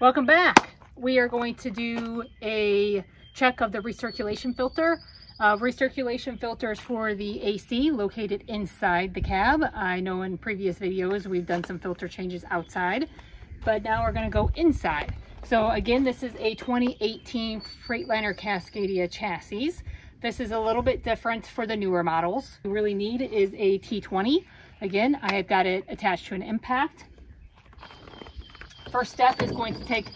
Welcome back. We are going to do a check of the recirculation filter. Uh, recirculation filters for the AC located inside the cab. I know in previous videos we've done some filter changes outside, but now we're going to go inside. So again, this is a 2018 Freightliner Cascadia chassis. This is a little bit different for the newer models. you really need is a T20. Again, I have got it attached to an impact first step is going to take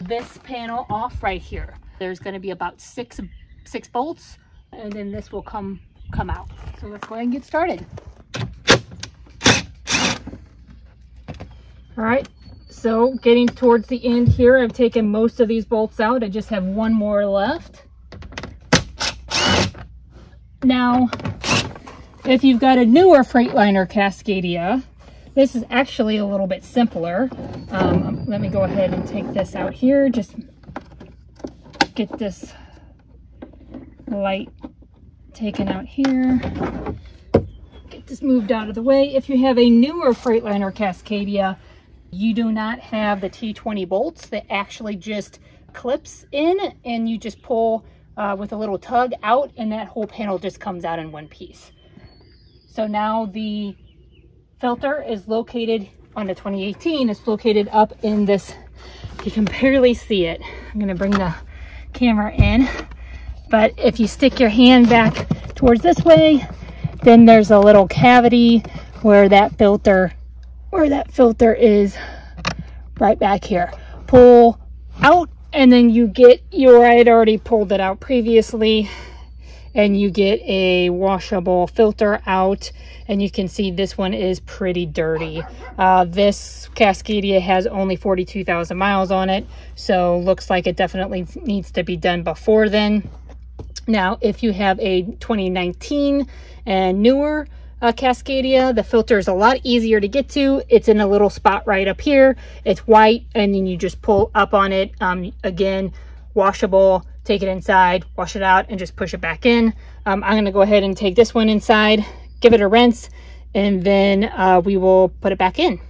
this panel off right here. There's going to be about six, six bolts and then this will come, come out. So let's go ahead and get started. All right, so getting towards the end here, I've taken most of these bolts out. I just have one more left. Now, if you've got a newer Freightliner Cascadia, this is actually a little bit simpler. Um, let me go ahead and take this out here. Just get this light taken out here. Get this moved out of the way. If you have a newer Freightliner Cascadia, you do not have the T20 bolts that actually just clips in and you just pull uh, with a little tug out and that whole panel just comes out in one piece. So now the filter is located on the 2018. It's located up in this, you can barely see it. I'm gonna bring the camera in. But if you stick your hand back towards this way, then there's a little cavity where that filter, where that filter is right back here. Pull out and then you get your, I had already pulled it out previously and you get a washable filter out and you can see this one is pretty dirty. Uh, this Cascadia has only 42,000 miles on it, so looks like it definitely needs to be done before then. Now, if you have a 2019 and newer uh, Cascadia, the filter is a lot easier to get to. It's in a little spot right up here. It's white, and then you just pull up on it. Um, again, washable, take it inside, wash it out, and just push it back in. Um, I'm going to go ahead and take this one inside give it a rinse, and then uh, we will put it back in.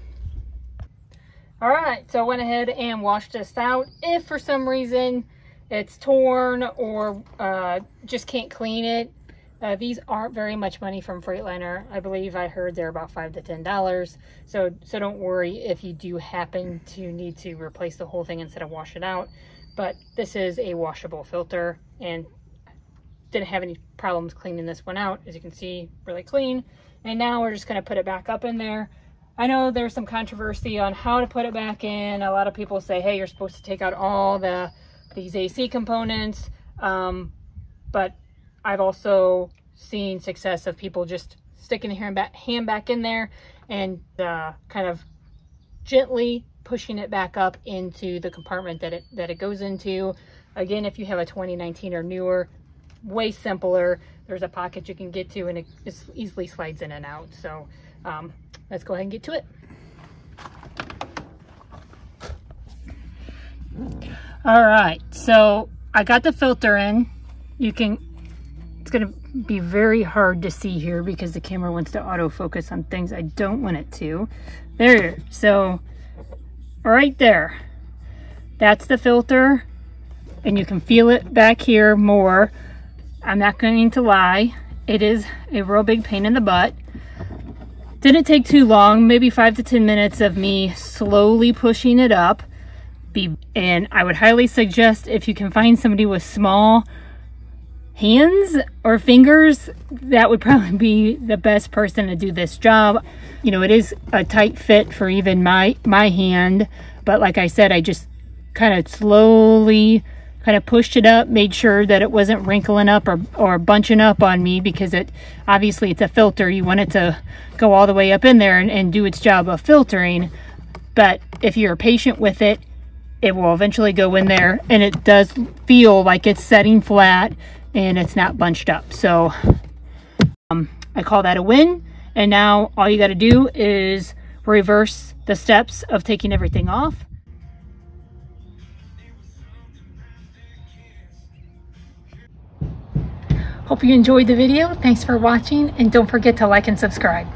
All right, so I went ahead and washed this out. If for some reason it's torn or uh, just can't clean it, uh, these aren't very much money from Freightliner. I believe I heard they're about five to ten dollars. So so don't worry if you do happen to need to replace the whole thing instead of wash it out. But this is a washable filter and didn't have any problems cleaning this one out. As you can see, really clean. And now we're just gonna put it back up in there. I know there's some controversy on how to put it back in. A lot of people say, hey, you're supposed to take out all the these AC components. Um, but I've also seen success of people just sticking the hand back, hand back in there and uh, kind of gently pushing it back up into the compartment that it, that it goes into. Again, if you have a 2019 or newer, way simpler. There's a pocket you can get to and it just easily slides in and out. So um, let's go ahead and get to it. All right, so I got the filter in. You can, it's gonna be very hard to see here because the camera wants to autofocus on things I don't want it to. There, so right there, that's the filter and you can feel it back here more. I'm not going to lie. It is a real big pain in the butt. Didn't take too long, maybe five to 10 minutes of me slowly pushing it up. Be, and I would highly suggest if you can find somebody with small hands or fingers, that would probably be the best person to do this job. You know, it is a tight fit for even my, my hand, but like I said, I just kind of slowly kind of pushed it up, made sure that it wasn't wrinkling up or, or bunching up on me because it obviously it's a filter. You want it to go all the way up in there and, and do its job of filtering. But if you're patient with it, it will eventually go in there and it does feel like it's setting flat and it's not bunched up. So um, I call that a win. And now all you got to do is reverse the steps of taking everything off. Hope you enjoyed the video. Thanks for watching and don't forget to like and subscribe.